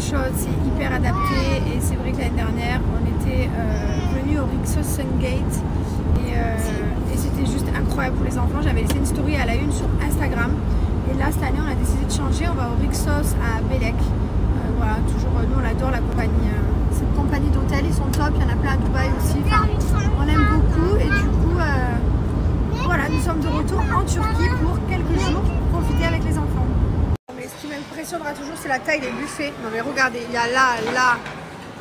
choses, c'est hyper adapté. Et c'est vrai que l'année dernière, on était euh, venu au Rixos Sungate et, euh, et c'était juste incroyable pour les enfants. J'avais laissé une story à la une sur Instagram. Et là, cette année, on a décidé de changer. On va au Rixos à Belek. Euh, voilà, toujours, nous, on adore la compagnie. cette compagnie d'hôtels, ils sont top. Il y en a plein à Dubaï aussi. Enfin, on aime beaucoup. Et du coup, voilà, nous sommes de retour en Turquie pour quelques jours profiter avec les enfants. M'impressionnera toujours, c'est la taille des buffets. Non, mais regardez, il y a là, là,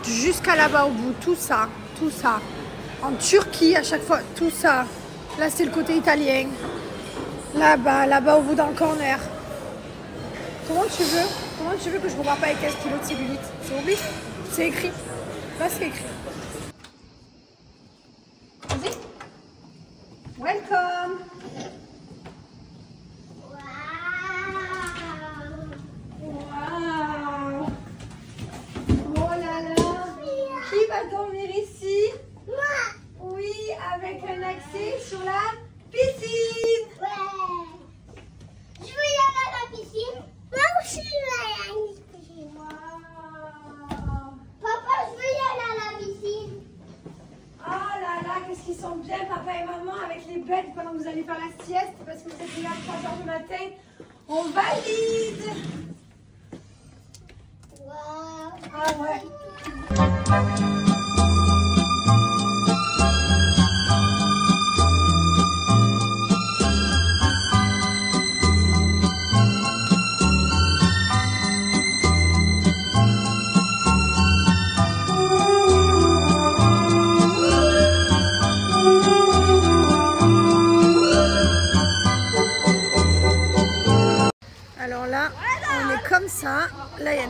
jusqu'à là-bas au bout, tout ça, tout ça. En Turquie, à chaque fois, tout ça. Là, c'est le côté italien. Là-bas, là-bas au bout dans le corner. Comment tu veux Comment tu veux que je repars pas avec 15 kilos de cellulite? C'est obligé C'est écrit. Là, c'est écrit. Vas-y. Welcome Wow Oh là là Qui va dormir ici Oui, avec un accès sur la piscine Je veux y aller à la piscine. Moi aussi, je veux aller à la piscine. Wow. Papa, je veux y aller à la piscine. Oh là là, qu'est-ce qu'ils sont bien, papa et maman, avec les bêtes pendant que vous allez faire la sieste, parce que vous êtes là à 3 heures du matin. On valide Wow. Ah ouais.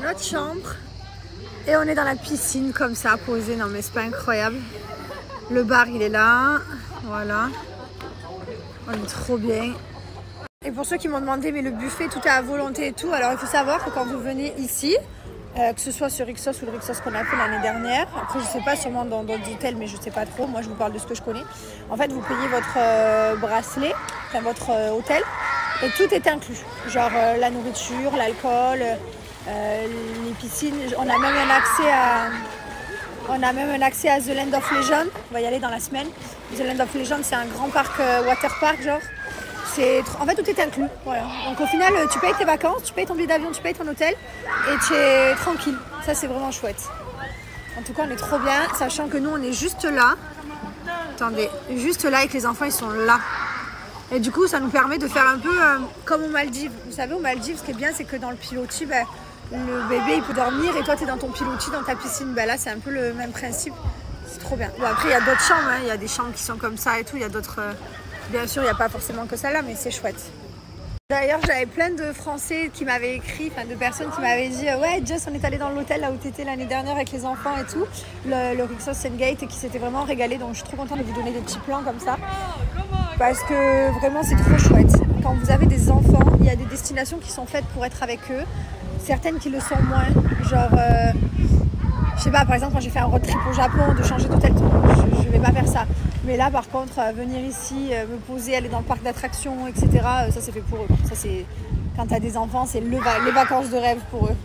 Notre chambre. Et on est dans la piscine comme ça, posé. Non, mais c'est pas incroyable. Le bar, il est là. Voilà. On est trop bien. Et pour ceux qui m'ont demandé, mais le buffet, tout est à volonté et tout. Alors, il faut savoir que quand vous venez ici, euh, que ce soit sur Rixos ou le Rixos qu'on a fait l'année dernière, après, je sais pas, sûrement dans d'autres hôtels, mais je sais pas trop. Moi, je vous parle de ce que je connais. En fait, vous payez votre euh, bracelet, enfin votre euh, hôtel, et tout est inclus. Genre la nourriture, l'alcool, euh, les piscines. On a même un accès à. On a même un accès à The Land of Legend. On va y aller dans la semaine. The Land of Legend, c'est un grand parc euh, water park, genre. C'est en fait tout est inclus. Voilà. Donc au final, euh, tu payes tes vacances, tu payes ton billet d'avion, tu payes ton hôtel et tu es tranquille. Ça c'est vraiment chouette. En tout cas, on est trop bien, sachant que nous on est juste là. Attendez, juste là et que les enfants ils sont là. Et du coup, ça nous permet de faire un peu euh, comme aux Maldives. Vous savez, aux Maldives, ce qui est bien, c'est que dans le pilotis, ben, le bébé il peut dormir et toi tu es dans ton pilotis, dans ta piscine. Ben, là, c'est un peu le même principe. C'est trop bien. Bon, après, il y a d'autres chambres. hein. Il y a des chambres qui sont comme ça et tout. Il y a d'autres. euh, Bien sûr, il n'y a pas forcément que celle-là, mais c'est chouette. D'ailleurs, j'avais plein de Français qui m'avaient écrit, enfin de personnes qui m'avaient dit euh, Ouais, Jess, on est allé dans l'hôtel là où tu étais l'année dernière avec les enfants et tout, le, le Rixos Sengate, et qui s'étaient vraiment régalés. Donc, je suis trop contente de vous donner des petits plans comme ça. Parce que vraiment, c'est trop chouette. Quand vous avez des enfants, il y a des destinations qui sont faites pour être avec eux, certaines qui le sont moins. Genre, euh, je sais pas, par exemple, quand j'ai fait un road trip au Japon, de changer d'hôtel, je, je vais pas faire ça. Mais là, par contre, euh, venir ici, euh, me poser, aller dans le parc d'attractions, etc., ça c'est fait pour eux. Ça c'est quand t'as des enfants, c'est les vacances de rêve pour eux.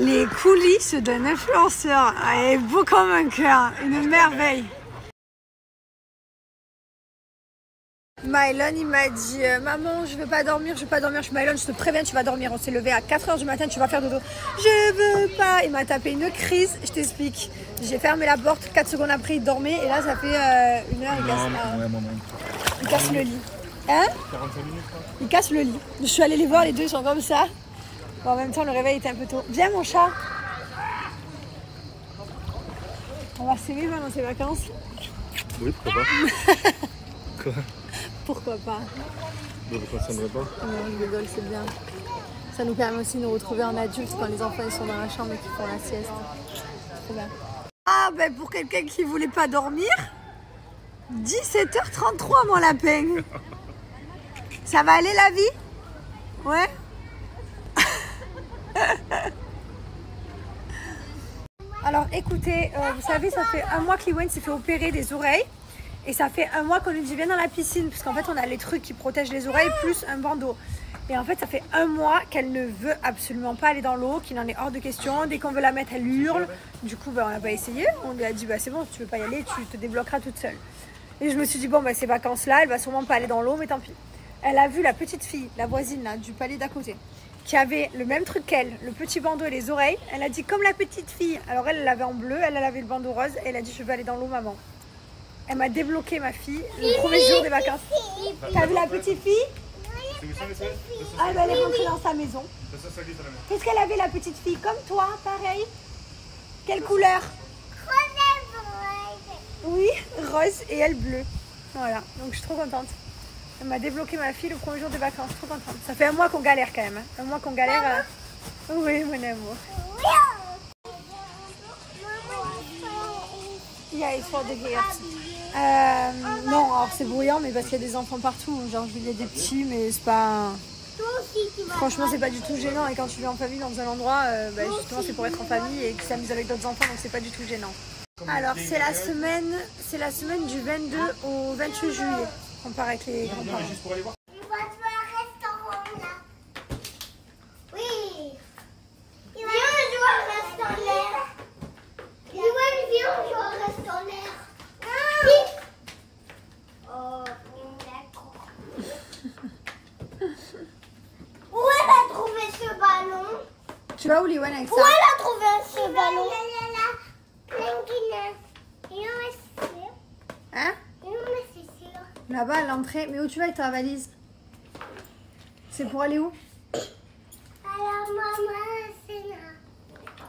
Les coulisses d'un influenceur, elle est beau comme un cœur, une merveille. Mylon, il m'a dit euh, Maman, je veux pas dormir, je veux pas dormir. Je suis Mylon, je te préviens, tu vas dormir. On s'est levé à 4h du matin, tu vas faire dodo. Je veux pas. Il m'a tapé une crise, je t'explique. J'ai fermé la porte, 4 secondes après, il dormait. Et là, ça fait euh, une heure, il casse, euh, il casse le lit. Hein? 45 minutes, quoi. Il casse le lit. Je suis allée les voir, les deux ils sont comme ça. Bon, en même temps, le réveil était un peu tôt. Viens, mon chat. On va s'aimer pendant ces vacances. Oui, pourquoi pas Quoi Pourquoi pas Pourquoi ça ne va pas Non, je rigole, c'est bien. Ça nous permet aussi de nous retrouver en adulte quand les enfants ils sont dans la chambre et qu'ils font la sieste. Trop bien. Ah, ben pour quelqu'un qui voulait pas dormir, 17h33, mon lapin. Ça va aller la vie? Ouais Alors écoutez, euh, vous savez, ça fait un mois que Liwen s'est fait opérer des oreilles. Et ça fait un mois qu'on lui dit viens dans la piscine. Parce qu'en fait, on a les trucs qui protègent les oreilles plus un bandeau. Et en fait, ça fait un mois qu'elle ne veut absolument pas aller dans l'eau, qu'il en est hors de question. Dès qu'on veut la mettre, elle hurle. Du coup, ben, on n'a pas essayé. On lui a dit bah, c'est bon, tu veux pas y aller, tu te débloqueras toute seule. Et je me suis dit bon, bah, ces vacances-là, elle va sûrement pas aller dans l'eau, mais tant pis. Elle a vu la petite fille, la voisine là, du palais d'à côté, qui avait le même truc qu'elle, le petit bandeau et les oreilles. Elle a dit comme la petite fille. Alors elle, l'avait en bleu, elle, elle avait le bandeau rose. Et elle a dit je veux aller dans l'eau, maman. Elle m'a débloqué ma fille le premier jour des vacances. T'as vu la petite fille Ah, elle est rentrée dans sa maison. Qu'est-ce qu'elle avait la petite fille Comme toi, pareil. Quelle couleur Oui, rose et elle bleue. Voilà, donc je suis trop contente. Elle m'a débloqué ma fille le premier jour des vacances, trop contente. Ça fait un mois qu'on galère quand même. hein. Un mois qu'on galère. euh. Oui, mon amour. Yeah, it's for the gift. Euh, non, alors c'est bruyant, mais parce qu'il y a des enfants partout. Genre, il y a des petits, mais c'est pas. Franchement, c'est pas du tout gênant. Et quand tu vis en famille dans un endroit, euh, bah, justement, c'est pour être en famille et qu'ils s'amusent avec d'autres enfants, donc c'est pas du tout gênant. Alors, c'est la semaine, c'est la semaine du 22 au 28 juillet. On part avec les grands-parents. Juste pour aller voir. Il va te faire un restaurant là. Oui. Viens, on joue au reste en l'air. Yoann, viens, on joue au reste en l'air. Vite. Oh, d'accord. Où elle a trouvé ce ballon Tu vas où, Liwan, avec Où ça elle a trouvé ce ballon Il en sûr. Hein. Là-bas, à l'entrée. Mais où tu vas avec ta valise C'est pour aller où Alors, maman, c'est là.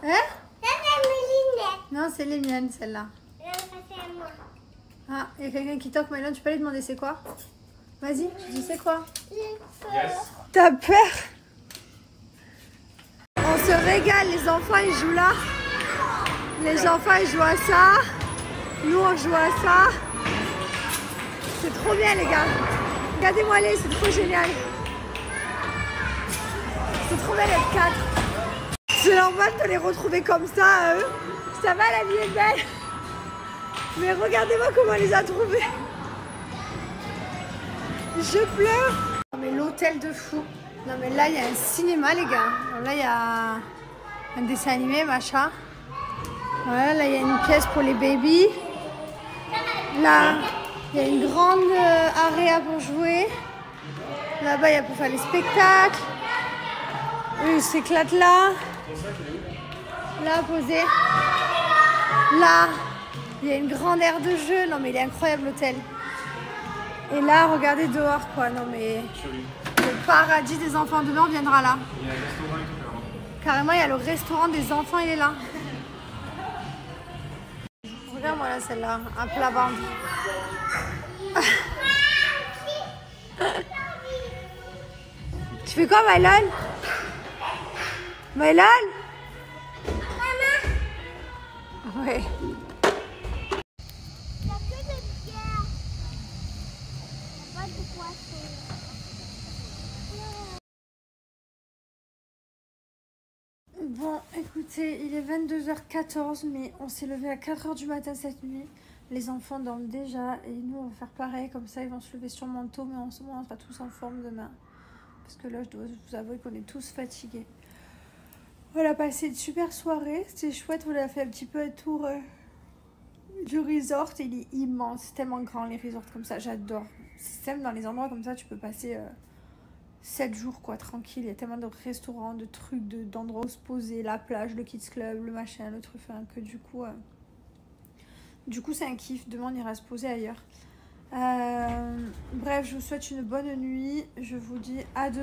Hein Ça, c'est mes lunettes. Non, c'est les miennes, celles-là. Là, ça, c'est moi. Ah, il y a quelqu'un qui toque, Mylène, tu peux lui demander c'est quoi Vas-y, tu dis c'est quoi Yes. T'as peur se régale, les enfants ils jouent là. Les enfants ils jouent à ça. Nous on joue à ça. C'est trop bien les gars. Regardez-moi les, c'est trop génial. C'est trop bien d'être quatre. C'est normal de les retrouver comme ça, eux. Ça va, la vie est belle. Mais regardez-moi comment on les a trouvés. Je pleure. Mais l'hôtel de fou. Non mais là il y a un cinéma les gars. Là il y a un dessin animé machin. Là il y a une pièce pour les babies. Là il y a une grande euh, area pour jouer. Là-bas il y a pour faire les spectacles. Eux ils là. Là posé. Là il y a une grande aire de jeu. Non mais il est incroyable l'hôtel. Et là regardez dehors quoi. Non mais le paradis des enfants. Demain, on viendra là. Il y a un restaurant et tout, carrément. Carrément, il y a le restaurant des enfants, il est là. Regarde-moi là, celle-là, un plat ventre. tu fais quoi, Mylon Mylon Ouais. Il n'y a que des pierres. Il n'y a pas de poisson. Bon, écoutez, il est 22h14, mais on s'est levé à 4h du matin cette nuit. Les enfants dorment déjà et nous, on va faire pareil, comme ça, ils vont se lever sûrement tôt, mais on, se- on sera tous en forme demain. Parce que là, je dois vous avouer qu'on est tous fatigués. On a passé une super soirée, c'était chouette, on a fait un petit peu un tour euh, du resort. Il est immense, c'est tellement grand les resorts comme ça, j'adore. C'est même dans les endroits comme ça, tu peux passer... euh, 7 jours quoi tranquille. Il y a tellement de restaurants de trucs de- d'endroits où se poser la plage le kids club le machin le truc que du coup euh, du coup c'est un kiff. Demain on ira se poser ailleurs. Euh, bref je vous souhaite une bonne nuit. Je vous dis à demain